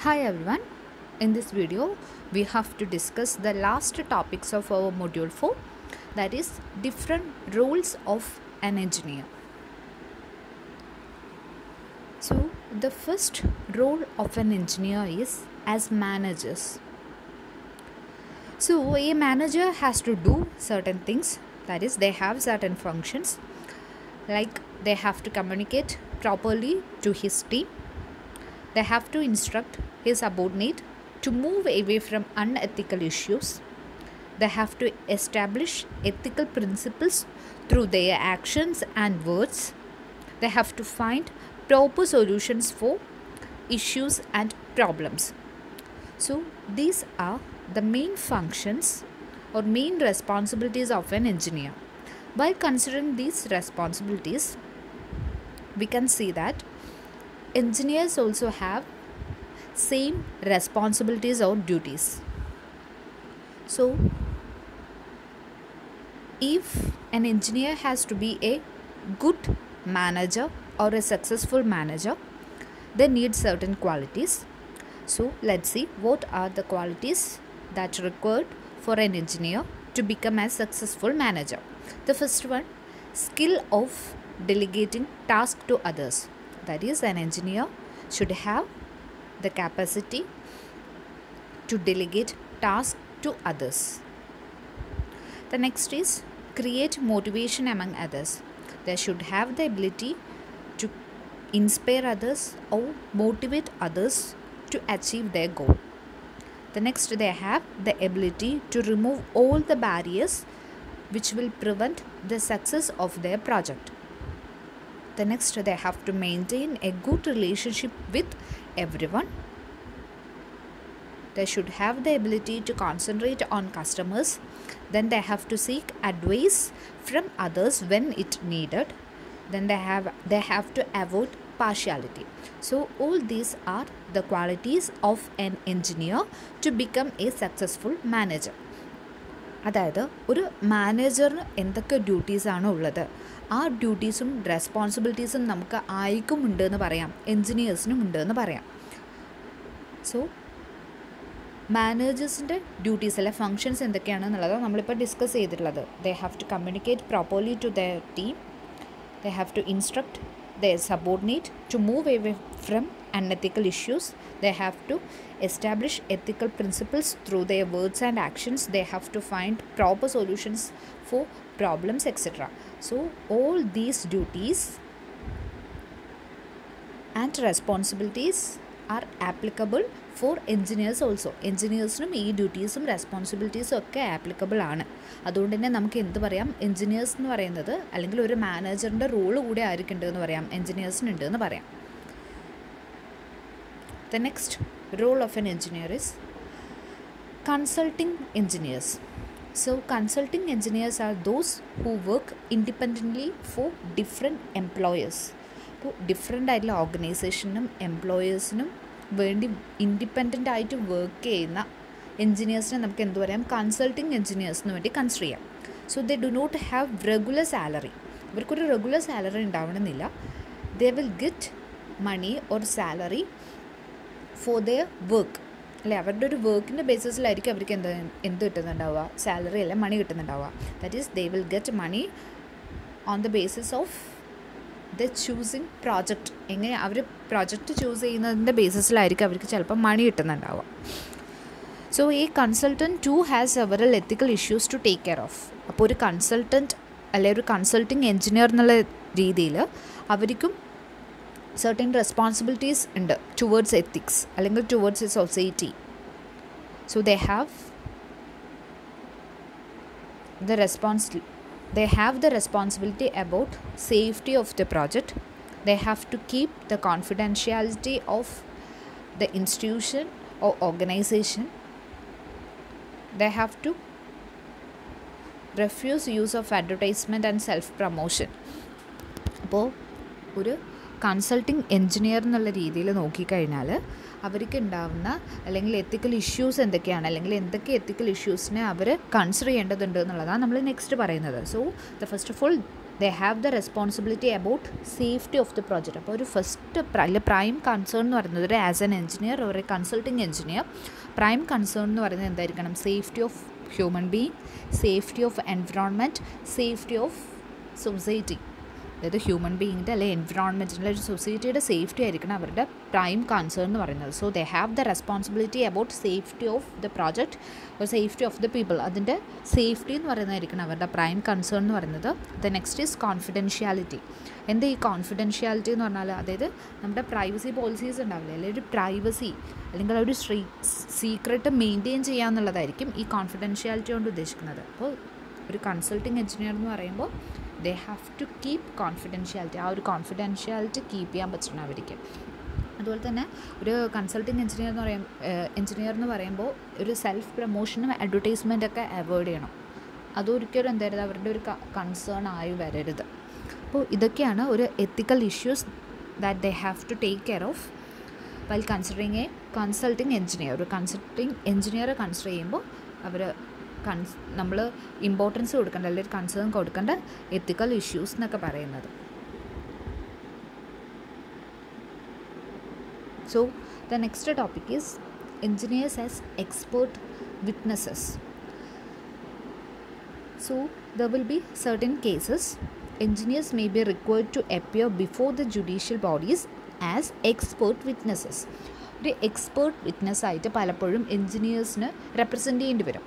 Hi everyone. In this video, we have to discuss the last topics of our module 4 that is different roles of an engineer. So, the first role of an engineer is as managers. So, a manager has to do certain things that is, they have certain functions like they have to communicate properly to his team they have to instruct his subordinate to move away from unethical issues. They have to establish ethical principles through their actions and words. They have to find proper solutions for issues and problems. So these are the main functions or main responsibilities of an engineer. By considering these responsibilities we can see that engineers also have same responsibilities or duties. So if an engineer has to be a good manager or a successful manager they need certain qualities. So let's see what are the qualities that required for an engineer to become a successful manager. The first one skill of delegating task to others that is an engineer should have the capacity to delegate tasks to others. The next is create motivation among others. They should have the ability to inspire others or motivate others to achieve their goal. The next they have the ability to remove all the barriers which will prevent the success of their project the next they have to maintain a good relationship with everyone they should have the ability to concentrate on customers then they have to seek advice from others when it needed then they have they have to avoid partiality so all these are the qualities of an engineer to become a successful manager അതായത് ഒരു മാനേജറിന് എന്തൊക്കെ ഡ്യൂട്ടീസാണ് ഉള്ളത് ആ ഡ്യൂട്ടീസും റെസ്പോൺസിബിലിറ്റീസും നമുക്ക് ആയിക്കും ഉണ്ട് എന്ന് പറയാം. എൻജിനീയേഴ്സിനും ഉണ്ട് എന്ന് പറയാം സോ മാനേജേഴ്സിന്റെ ഡ്യൂട്ടീസ് അല്ലെ ഫങ്ഷൻസ് എന്തൊക്കെയാണെന്നുള്ളത് നമ്മളിപ്പോൾ ഡിസ്കസ് ചെയ്തിട്ടുള്ളത്. They have to communicate properly to the team they have to instruct the subordinate to move away from unethical issues. They have to establish ethical principles through their words and actions. They have to find proper solutions for problems etc so all these duties and responsibilities are applicable for engineers also എൻജിനീയേഴ്സിനും ഈ ഡ്യൂട്ടീസും റെസ്പോൺസിബിലിറ്റീസും ഒക്കെ applicable ആണ്. അതുകൊണ്ട് തന്നെ നമുക്ക് എന്ത് പറയാം? Engineers എന്ന് പറയുന്നത് അല്ലെങ്കിൽ ഒരു മാനേജറിന്റെ റോൾ കൂടെ ആയിരിക്കുന്നുണ്ടെന്ന് പറയാം. എൻജിനീയേഴ്സിനുണ്ട് എന്ന് പറയാം. The next role of an engineer is consulting engineers. So, consulting engineers are those who work independently for different employers. അപ്പോൾ ഡിഫറെന്റ് ആയിട്ടുള്ള ഓർഗനൈസേഷനും എംപ്ലോയേഴ്സിനും വേണ്ടി ഇൻഡിപെൻഡന്റ് ആയിട്ട് വർക്ക് ചെയ്യുന്ന എൻജിനീയേഴ്സിനെ നമുക്ക് എന്ത് പറയാം? കൺസൾട്ടിങ് എൻജിനീയേഴ്സിന് വേണ്ടി കൺസിഡർ ചെയ്യാം. So they do not have regular salary ഇവർക്കൊരു റെഗുലർ സാലറി ഉണ്ടാവണമെന്നില്ല. They will get money or salary for their work അല്ലെ? അവരുടെ ഒരു വർക്കിന്റെ ബേസിസിലായിരിക്കും അവർക്ക് എന്ത് എന്ത് കിട്ടുന്നുണ്ടാവുക? സാലറി അല്ല? Money കിട്ടുന്നുണ്ടാവുക. That is they will get money on the basis of the choosing project എങ്ങനെ അവർ പ്രോജക്റ്റ് ചൂസ് ചെയ്യുന്നതിന്റെ ബേസിസിലായിരിക്കും അവർക്ക് ചിലപ്പോൾ മണി കിട്ടുന്നുണ്ടാവുക. സോ ഈ consultant to has several ethical issues to take care of അപ്പോൾ ഒരു കൺസൾട്ടന്റ് അല്ലെ ഒരു കൺസൾട്ടിങ് എൻജിനീയർ എന്നുള്ള രീതിയിൽ അവർക്കും certain responsibilities ഉണ്ട് ടുവേർഡ്സ് എത്തിക്സ് അല്ലെങ്കിൽ towards a society so they have the response they have the responsibility about safety of the project they have to keep the confidentiality of the institution or organization they have to refuse use of advertisement and self promotion അപ്പോൾ ഒരു consulting engineer എന്നുള്ള രീതിയിൽ നോക്കിക്കഴിഞ്ഞാൽ അവർക്ക് ഉണ്ടാവുന്ന അല്ലെങ്കിൽ ethical issues എന്തൊക്കെയാണ് അല്ലെങ്കിൽ എന്തൊക്കെ എത്തിക്കൽ ഇഷ്യൂസിനെ അവർ കൺസിഡർ ചെയ്യേണ്ടതുണ്ട് എന്നുള്ളതാണ് നമ്മൾ നെക്സ്റ്റ് പറയുന്നത്. So the first of all they have the responsibility about safety of the project അപ്പോൾ ഒരു ഫസ്റ്റ് അല്ലെ പ്രൈം കൺസേൺ എന്ന് പറയുന്നത് ഒരു ആസ് എൻ എഞ്ചിനീയർ ഒരു കൺസൾട്ടിങ് എഞ്ചിനീയർ പ്രൈം കൺസേൺ എന്ന് പറയുന്നത് എന്തായിരിക്കണം? Safety of human being safety of environment safety of society അതായത് ഹ്യൂമൻ ബീയിങ്ങിന്റെ അല്ലെങ്കിൽ എൻവിറോൺമെന്റിന്റെ ഒരു സൊസൈറ്റിയുടെ സേഫ്റ്റി ആയിരിക്കണം അവരുടെ പ്രൈം കൺസേൺ എന്ന് പറയുന്നത്. So they have the responsibility about safety of the project or safety of the people അതിന്റെ സേഫ്റ്റി എന്ന് പറയുന്നതായിരിക്കണം അവരുടെ പ്രൈം കൺസേൺ എന്ന് പറയുന്നത്. ദ നെക്സ്റ്റ് ഈസ് കോൺഫിഡൻഷ്യാലിറ്റി എന്താ ഈ കോൺഫിഡൻഷ്യാലിറ്റി എന്ന് പറഞ്ഞാൽ അതായത് നമ്മുടെ പ്രൈവസി പോളിസീസ് ഉണ്ടാവില്ലേ? അല്ലെങ്കിൽ ഒരു പ്രൈവസി അല്ലെങ്കിൽ ഒരു സ്ട്രീ സീക്രട്ട് മെയിന്റെയിൻ ചെയ്യുക എന്നുള്ളതായിരിക്കും ഈ കോൺഫിഡൻഷ്യാലിറ്റി കൊണ്ട് ഉദ്ദേശിക്കുന്നത്. അപ്പോൾ ഒരു കൺസൾട്ടിങ് എഞ്ചിനീയർ എന്ന് പറയുമ്പോൾ they have to keep confidentiality ആ ഒരു കോൺഫിഡൻഷ്യാലിറ്റി കീപ്പ് ചെയ്യാൻ പറ്റണം അവർക്ക്. അതുപോലെ തന്നെ ഒരു കൺസൾട്ടിങ് എഞ്ചിനീയർ എന്ന് പറയും എഞ്ചിനീയർ എന്ന് പറയുമ്പോൾ ഒരു സെൽഫ് പ്രൊമോഷനും അഡ്വർടൈസ്മെന്റ് ഒക്കെ അവോയ്ഡ് ചെയ്യണം. അതൊരിക്കലും എന്തായിരുന്നു അവരുടെ ഒരു കൺസേൺ ആയി വരരുത്. അപ്പോൾ ഇതൊക്കെയാണ് ഒരു ethical issues that they have to take care of while considering a consulting engineer ഒരു കൺസൾട്ടിങ് എഞ്ചിനീയറെ കൺസിഡർ ചെയ്യുമ്പോൾ അവർ കൺസ് നമ്മൾ ഇമ്പോർട്ടൻസ് കൊടുക്കേണ്ട അല്ലെങ്കിൽ കൺസേൺ കൊടുക്കേണ്ട എത്തിക്കൽ ഇഷ്യൂസ് എന്നൊക്കെ പറയുന്നത്. So the next topic is engineers as expert witnesses so there will be certain cases engineers may be required to appear before the judicial bodies as expert witnesses. ഒരു expert witness ആയിട്ട് പലപ്പോഴും എൻജിനീയേഴ്സിന് represent ചെയ്യേണ്ടി വരും.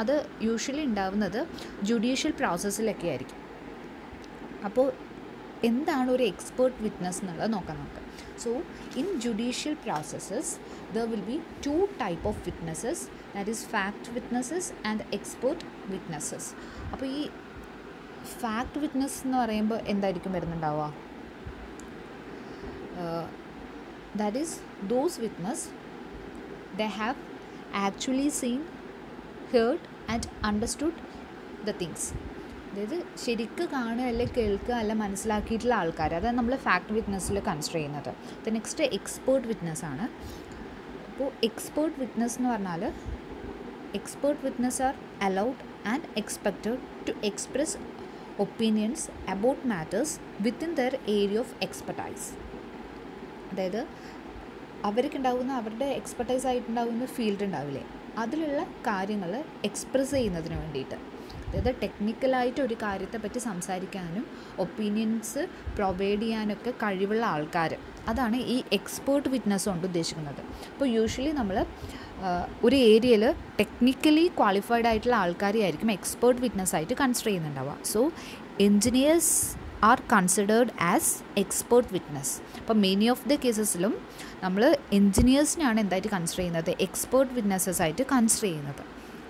അത് usually ഉണ്ടാവുന്നത് judicial പ്രോസസ്സിലൊക്കെ ആയിരിക്കും. അപ്പോൾ എന്താണ് ഒരു എക്സ്പേർട്ട് വിറ്റ്നസ് എന്നുള്ളത് നോക്കാം നമുക്ക്. So in judicial processes there will be two type of witnesses that is fact witnesses and expert witnesses അപ്പോൾ ഈ ഫാക്ട് വിറ്റ്നസ് എന്ന് പറയുമ്പോൾ എന്തായിരിക്കും വരുന്നുണ്ടാവുക? That is those witness the have actually seen heard and understood the things അതായത് ശരിക്ക് കാണുക അല്ലെ കേൾക്കുക അല്ല മനസ്സിലാക്കിയിട്ടുള്ള ആൾക്കാർ. അതാണ് നമ്മൾ ഫാക്ട് വിറ്റ്നസ്സിൽ കൺസിഡർ ചെയ്യുന്നത്. ദ നെക്സ്റ്റ് എക്സ്പേർട്ട് വിറ്റ്നസ് ആണ്. അപ്പോൾ എക്സ്പേർട്ട് വിറ്റ്നസ് എന്ന് പറഞ്ഞാൽ expert witness are allowed and expected to express opinions about matters within their area of expertise അതായത് അവർക്കുണ്ടാകുന്ന അവരുടെ എക്സ്പെർട്ടൈസ് ആയിട്ടുണ്ടാകുന്ന ഫീൽഡ് ഉണ്ടാവില്ലേ? അതിലുള്ള കാര്യങ്ങൾ എക്സ്പ്രസ് ചെയ്യുന്നതിന് വേണ്ടിയിട്ട്. അതായത് ടെക്നിക്കലായിട്ട് ഒരു കാര്യത്തെപ്പറ്റി സംസാരിക്കാനും ഒപ്പീനിയൻസ് പ്രൊവൈഡ് ചെയ്യാനൊക്കെ കഴിവുള്ള ആൾക്കാർ. അതാണ് ഈ എക്സ്പേർട്ട് വിറ്റ്നസ് കൊണ്ട് ഉദ്ദേശിക്കുന്നത്. അപ്പോൾ യൂഷ്വലി നമ്മൾ ഒരു ഏരിയയിൽ ടെക്നിക്കലി ക്വാളിഫൈഡ് ആയിട്ടുള്ള ആൾക്കാരെ ആയിരിക്കും എക്സ്പേർട്ട് വിറ്റ്നസ് ആയിട്ട് consider ചെയ്യുന്നുണ്ടാവുക. So engineers are considered as expert witness അപ്പോൾ മെനി ഓഫ് ദ കേസസിലും നമ്മൾ എൻജിനീയേഴ്സിനാണ് എന്തായിട്ട് കൺസിഡർ ചെയ്യുന്നത്? എക്സ്പേർട്ട് വിറ്റ്നസ്സസ് ആയിട്ട് കൺസിഡർ ചെയ്യുന്നത്.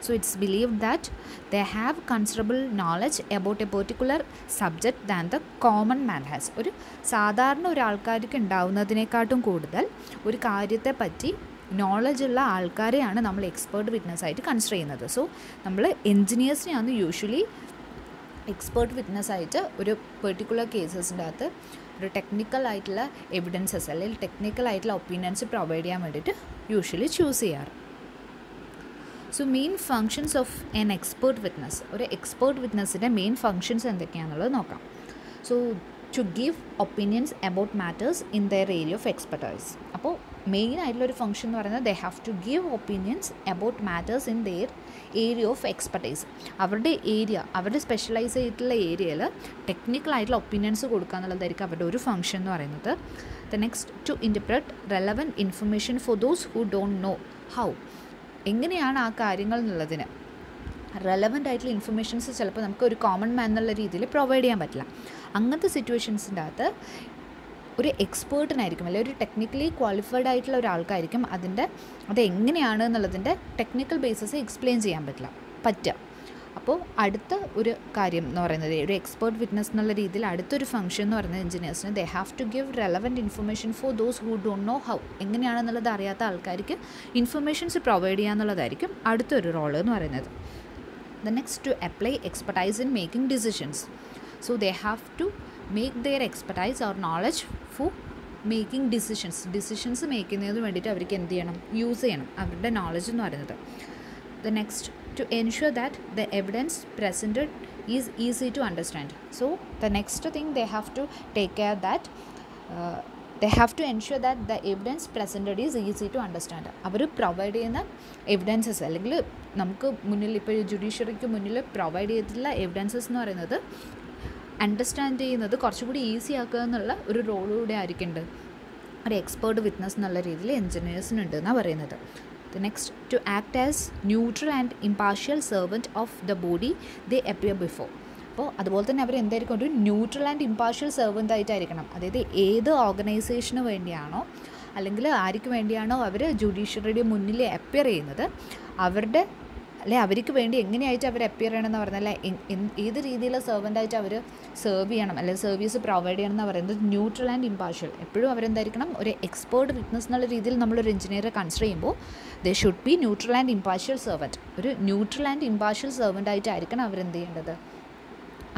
So it's believe that the have considerable knowledge about a particular subject than the common man has ഒരു സാധാരണ ഒരാൾക്കാർക്ക് ഉണ്ടാവുന്നതിനേക്കാട്ടും കൂടുതൽ ഒരു കാര്യത്തെ പറ്റി നോളജ് ഉള്ള ആൾക്കാരെയാണ് നമ്മൾ എക്സ്പേർട്ട് വിറ്റ്നസ് ആയിട്ട് കൺസിഡർ ചെയ്യുന്നത്. സോ നമ്മൾ എൻജിനീയേഴ്സിനെയാണ് യൂഷ്വലി എക്സ്പേർട്ട് വിറ്റ്നസ് ആയിട്ട് ഒരു പെർട്ടിക്കുലർ കേസസിന്റെ അകത്ത് ഒരു ടെക്നിക്കൽ ആയിട്ടുള്ള എവിഡൻസസ് അല്ലെങ്കിൽ ടെക്നിക്കൽ ആയിട്ടുള്ള ഒപ്പീനിയൻസ് പ്രൊവൈഡ് ചെയ്യാൻ വേണ്ടിയിട്ട് യൂഷ്വലി ചൂസ് ചെയ്യാറ്. So main functions of an expert witness ഒരു എക്സ്പേർട്ട് വിറ്റ്നസ്സിന്റെ മെയിൻ ഫങ്ഷൻസ് എന്തൊക്കെയാണെന്നുള്ളത് നോക്കാം. So to give opinions about matters in their area of expertise അപ്പോൾ മെയിൻ ആയിട്ടുള്ള ഒരു ഫംഗ്ഷൻ എന്ന് പറയുന്നത് they have to give opinions about matters in their area of expertise അവരുടെ ഏരിയ അവരുടെ സ്പെഷ്യലൈസ് ചെയ്തിട്ടുള്ള ഏരിയയിൽ ടെക്നിക്കൽ ആയിട്ടുള്ള ഒപ്പീനിയൻസ് കൊടുക്കുക എന്നുള്ളതായിരിക്കും അവരുടെ ഒരു ഫംഗ്ഷൻ എന്ന് പറയുന്നത്. The next to interpret relevant information for those who don't know how എങ്ങനെയാണ് ആ കാര്യങ്ങൾ എന്നുള്ളതിന് റെലവന്റ് ആയിട്ടുള്ള ഇൻഫർമേഷൻസ് ചിലപ്പോൾ നമുക്ക് ഒരു കോമൺ മാൻ എന്നുള്ള രീതിയിൽ പ്രൊവൈഡ് ചെയ്യാൻ പറ്റില്ല. അങ്ങനത്തെ സിറ്റുവേഷൻസിന്റെ അകത്ത് ഒരു എക്സ്പേർട്ടിനായിരിക്കും അല്ലെങ്കിൽ ഒരു ടെക്നിക്കലി ക്വാളിഫൈഡ് ആയിട്ടുള്ള ഒരാൾക്കായിരിക്കും അതിന്റെ അത് എങ്ങനെയാണ് എന്നുള്ളതിന്റെ ടെക്നിക്കൽ ബേസിസ് എക്സ്പ്ലെയിൻ ചെയ്യാൻ പറ്റില്ല പറ്റുക. അപ്പോൾ അടുത്ത ഒരു കാര്യം എന്ന് പറയുന്നത് ഒരു എക്സ്പേർട്ട് വിറ്റ്നസ് എന്നുള്ള രീതിയിൽ അടുത്തൊരു ഫംഗ്ഷൻ എന്ന് പറയുന്നത് എഞ്ചിനീയേഴ്സിന് they have to give relevant information for those who don't know how എങ്ങനെയാണെന്നുള്ളത് അറിയാത്ത ആൾക്കാർക്ക് ഇൻഫർമേഷൻസ് പ്രൊവൈഡ് ചെയ്യുക എന്നുള്ളതായിരിക്കും അടുത്തൊരു റോൾ എന്ന് പറയുന്നത്. The next to apply expertise in making decisions so they have to make their expertise or knowledge for making decisions decisions make ചെയ്യുന്നതിന് വേണ്ടിയിട്ട് അവർക്ക് എന്ത് ചെയ്യണം? യൂസ് ചെയ്യണം. അവരുടെ നോളജ് എന്ന് പറയുന്നത്. The next to ensure that the evidence presented is easy to understand so the next thing they have to take care that they have to ensure that the evidence presented is easy to understand our provide ചെയ്യുന്ന evidences അല്ലെങ്കിൽ നമുക്ക് മുന്നിൽ ഇപ്പോൾ ജുഡീഷ്യറിക്ക് മുന്നിൽ provide ചെയ്തിട്ടുള്ള evidences എന്ന് പറയുന്നത് understand ചെയ്യുന്നത് കുറച്ചുകൂടി ഈസി ആക്കുക എന്നുള്ള ഒരു റോളിലൂടെ ആയിരിക്കുന്നുണ്ട്. ഒരു എക്സ്പേർട്ട് വിറ്റ്നസ് എന്നുള്ള രീതിയിൽ എഞ്ചിനീയേഴ്സിനുണ്ട് എന്നാണ് പറയുന്നത്. Next to act as neutral and impartial servant of the body they appear before അപ്പോൾ അതുപോലെ തന്നെ അവർ എന്തായിരിക്കും? ഒരു ന്യൂട്രൽ ആൻഡ് ഇമ്പാർഷ്യൽ സെർവന്റ് ആയിട്ടായിരിക്കണം. അതായത് ഏത് ഓർഗനൈസേഷന് വേണ്ടിയാണോ അല്ലെങ്കിൽ ആർക്ക് വേണ്ടിയാണോ അവർ ജുഡീഷ്യറിയുടെ മുന്നിൽ അപ്പിയർ ചെയ്യുന്നത് അവരുടെ അല്ലെ അവർക്ക് വേണ്ടി എങ്ങനെയായിട്ട് അവർ അപ്പിയർ ചെയ്യണമെന്ന് പറഞ്ഞാൽ ഏത് രീതിയിലുള്ള സെർവന്റായിട്ട് അവർ സെർവ് ചെയ്യണം? അല്ലെങ്കിൽ സർവീസ് പ്രൊവൈഡ് ചെയ്യണം എന്ന് പറയുന്നത്? ന്യൂട്രൽ ആൻഡ് ഇമ്പാർഷ്യൽ എപ്പോഴും അവരെന്തായിരിക്കണം? ഒരു എക്സ്പേർട്ട് വിറ്റ്നസ് എന്നുള്ള രീതിയിൽ നമ്മളൊരു എഞ്ചിനീയറെ കൺസിഡർ ചെയ്യുമ്പോൾ they should be neutral and impartial servant ഒരു ന്യൂട്രൽ ആൻഡ് ഇമ്പാർഷ്യൽ സെർവന്റായിട്ടായിരിക്കണം അവരെന്ത് ചെയ്യേണ്ടത്?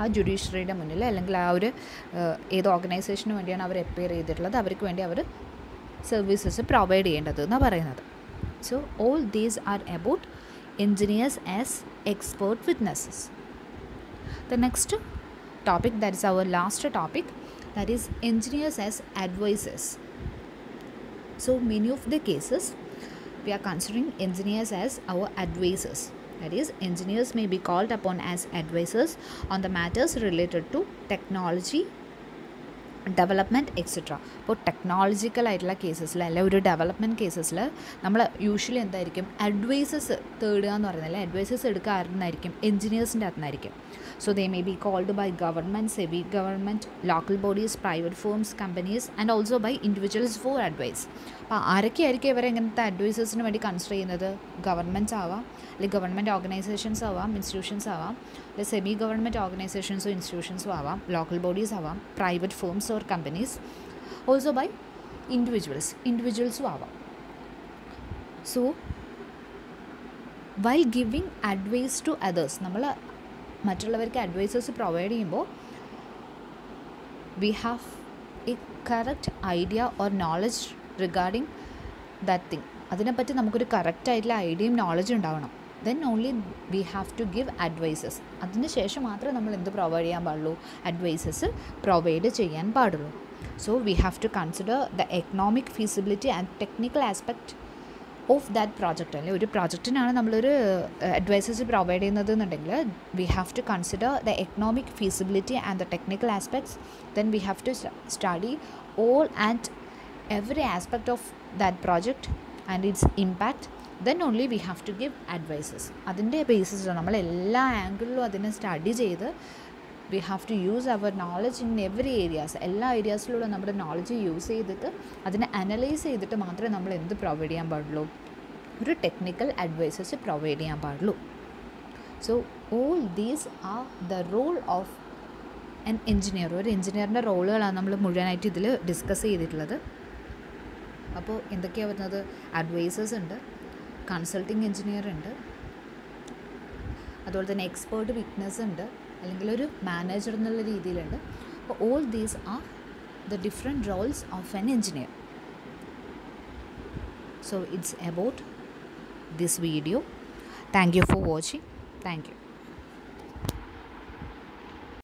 ആ ജുഡീഷ്യറിയുടെ മുന്നിൽ അല്ലെങ്കിൽ ആ ഒരു ഏത് ഓർഗനൈസേഷന് വേണ്ടിയാണ് അവർ അപ്പിയർ ചെയ്തിട്ടുള്ളത്? അവർക്ക് വേണ്ടി അവർ സർവീസസ് പ്രൊവൈഡ് ചെയ്യേണ്ടത് എന്നാണ് പറയുന്നത്. So all these are about engineers as expert witnesses. The next topic, that is our last topic, that is engineers as advisors. So, many of the cases we are considering engineers as our advisors. That is, engineers may be called upon as advisors on the matters related to technology, development etcetera അപ്പോൾ technological ആയിട്ടുള്ള കേസസിൽ അല്ലെ ഒരു development കേസസിൽ നമ്മൾ usually എന്തായിരിക്കും? Advices തേടുക എന്ന് പറയുന്നത് അല്ലെങ്കിൽ അഡ്വൈസസ് എടുക്കുക ആരുന്നായിരിക്കും എഞ്ചിനീയേഴ്സിന്റെ അകത്തുനിന്നായിരിക്കും so they may be called by government semi government local bodies private firms companies and also by individuals for advice അപ്പോൾ ആരൊക്കെയായിരിക്കും ഇവരെ ഇങ്ങനത്തെ അഡ്വൈസേഴ്സിന് വേണ്ടി കൺസിഡർ ചെയ്യുന്നത്? ഗവൺമെന്റ്സ് ആവാം അല്ലെങ്കിൽ ഗവൺമെന്റ് ഓർഗനൈസേഷൻസ് ആവാം ഇൻസ്റ്റിറ്റ്യൂഷൻസ് ആവാം അല്ലെങ്കിൽ സെമി ഗവൺമെന്റ് ഓർഗനൈസേഷൻസോ ഇൻസ്റ്റിറ്റ്യൂഷൻസോ ആവാം ലോക്കൽ ബോഡീസ് ആവാം private firms or companies also by individuals ഇൻഡിവിജ്വൽസും ആവാം. So why giving advice to others നമ്മൾ മറ്റുള്ളവർക്ക് അഡ്വൈസേഴ്സ് പ്രൊവൈഡ് ചെയ്യുമ്പോൾ we have a correct idea or knowledge regarding that thing അതിനെപ്പറ്റി നമുക്കൊരു കറക്റ്റായിട്ടുള്ള ഐഡിയയും നോളജും ഉണ്ടാവണം. Then only we have to give advices അതിന് ശേഷം മാത്രമേ നമ്മൾ എന്ത് പ്രൊവൈഡ് ചെയ്യാൻ പാടുള്ളൂ? അഡ്വൈസസ് പ്രൊവൈഡ് ചെയ്യാൻ പാടുള്ളൂ. So we have to consider the economic feasibility and technical aspect of that project അല്ലെങ്കിൽ ഒരു പ്രോജക്റ്റിനാണ് നമ്മളൊരു അഡ്വൈസസ് പ്രൊവൈഡ് ചെയ്യുന്നത് എന്നുണ്ടെങ്കിൽ we have to consider the economic feasibility and the technical aspects then we have to study all and every aspect of that project and its impact then only we have to give advices അതിന്റെ ബേസിസിലാണ് നമ്മൾ എല്ലാ ആംഗിളിലും അതിനെ study ചെയ്ത് we have to use our knowledge in every areas എല്ലാ ഏരിയാസിലുള്ള നമ്മുടെ നോളജ് യൂസ് ചെയ്തിട്ട് അതിനെ അനലൈസ് ചെയ്തിട്ട് മാത്രമേ നമ്മൾ എന്ത് പ്രൊവൈഡ് ചെയ്യാൻ പാടുള്ളൂ? ഒരു ടെക്നിക്കൽ അഡ്വൈസസ് പ്രൊവൈഡ് ചെയ്യാൻ പാടുള്ളൂ. So all these are the role of an engineer ഒരു എൻജിനീയറിന്റെ റോളുകളാണ് നമ്മൾ മുഴുവനായിട്ട് ഇതിൽ ഡിസ്കസ് ചെയ്തിട്ടുള്ളത്. അപ്പോൾ എന്തൊക്കെയാണ് വരുന്നത്? അഡ്വൈസേഴ്സ് ഉണ്ട് കൺസൾട്ടിങ് എഞ്ചിനീയർ ഉണ്ട് അതുപോലെ തന്നെ എക്സ്പേർട്ട് വിറ്റ്നസ് ഉണ്ട് അല്ലെങ്കിൽ ഒരു മാനേജർ എന്നുള്ള രീതിയിലുണ്ട്. അപ്പോൾ all these are the different roles of an engineer so it's about this video thank you for watching thank you